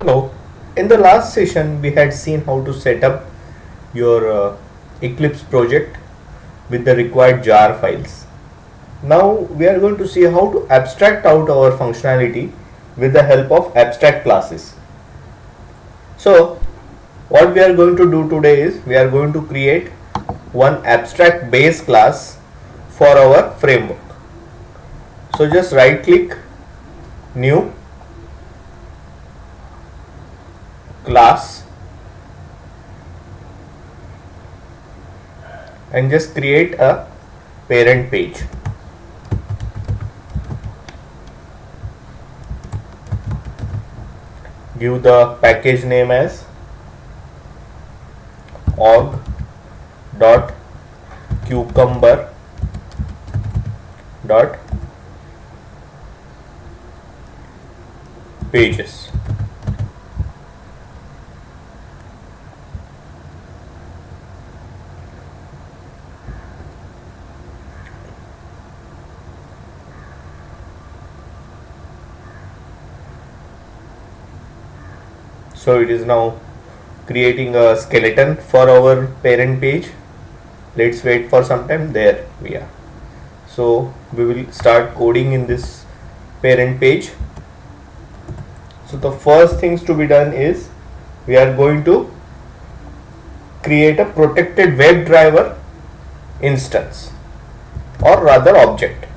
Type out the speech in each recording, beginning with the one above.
Hello. In the last session, we had seen how to set up your uh, Eclipse project with the required jar files. Now we are going to see how to abstract out our functionality with the help of abstract classes. So what we are going to do today is we are going to create one abstract base class for our framework. So just right click new class. And just create a parent page. Give the package name as org dot cucumber dot pages so it is now creating a skeleton for our parent page. Let's wait for some time. There we are. So we will start coding in this parent page. So the first things to be done is we are going to create a protected WebDriver instance or rather object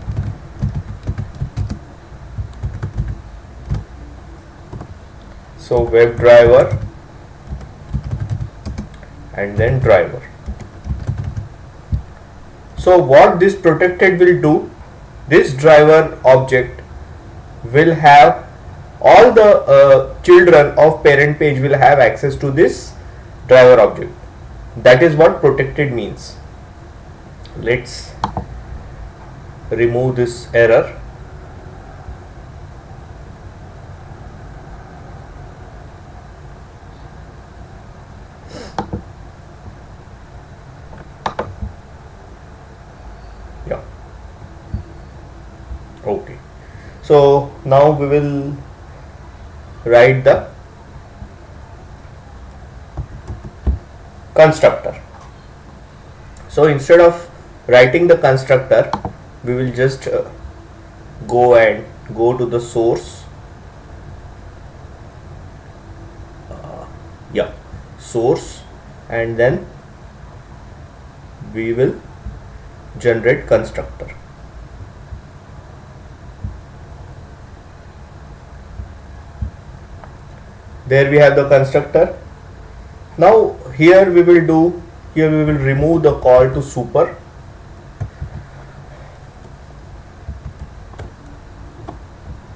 so WebDriver and then driver. So what this protected will do this driver object will have all the uh, children of parent page will have access to this driver object. That is what protected means. Let's remove this error yeah okay. So now we will write the constructor. So instead of writing the constructor we will just uh, go and go to the source. Uh, yeah source. And then we will generate constructor there we have the constructor. Now here we will do here we will remove the call to super.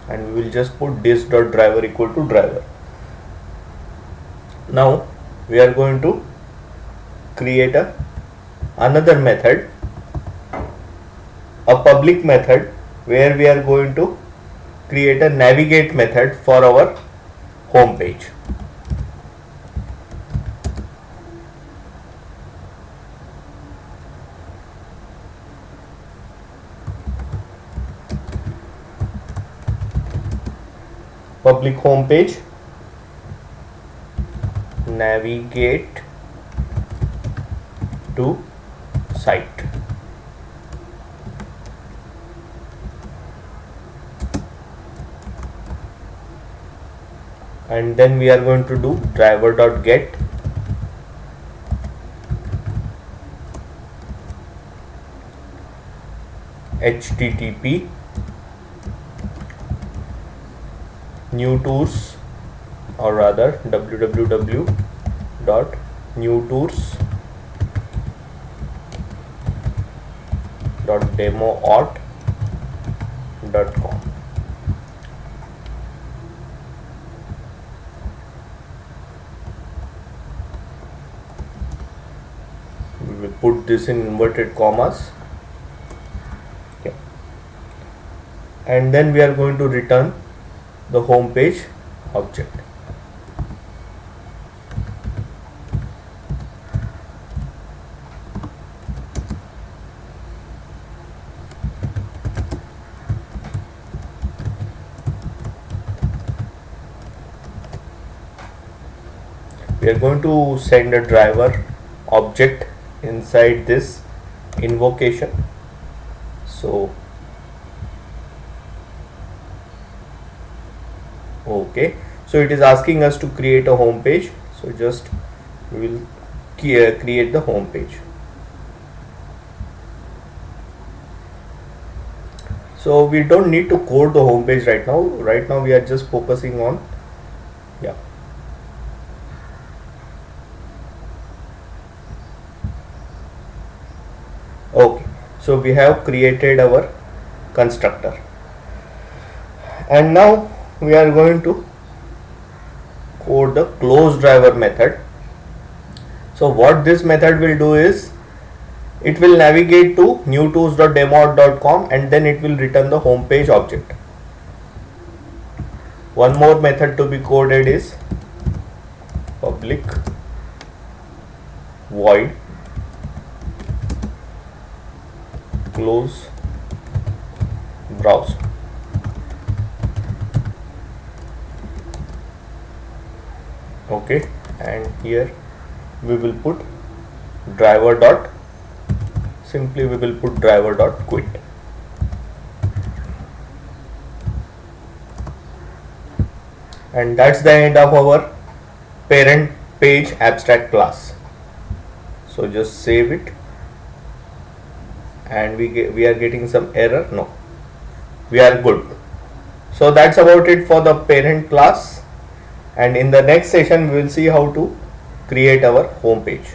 And we will just put this dot driver equal to driver. Now we are going to create a another method a public method where we are going to create a navigate method for our home page. Public home page. Navigate to site and then we are going to do driver dot get http new tours. Or rather www dot new tours dot demo dot com we put this in inverted commas okay. and then we are going to return the home page object we are going to send a driver object inside this invocation. So okay. So it is asking us to create a home page. So just we will create the home page. So we don't need to code the home page right now. Right now we are just focusing on yeah okay so we have created our constructor. And now we are going to code the close driver method. So what this method will do is it will navigate to newtours.demoaut.com and then it will return the home page object. One more method to be coded is public void close browse okay and here we will put driver dot. Simply we will put driver dot quit. And that's the end of our parent page abstract class. So just save it and we get, we are getting some error no. We are good. So that's about it for the parent class. And in the next session we will see how to create our home page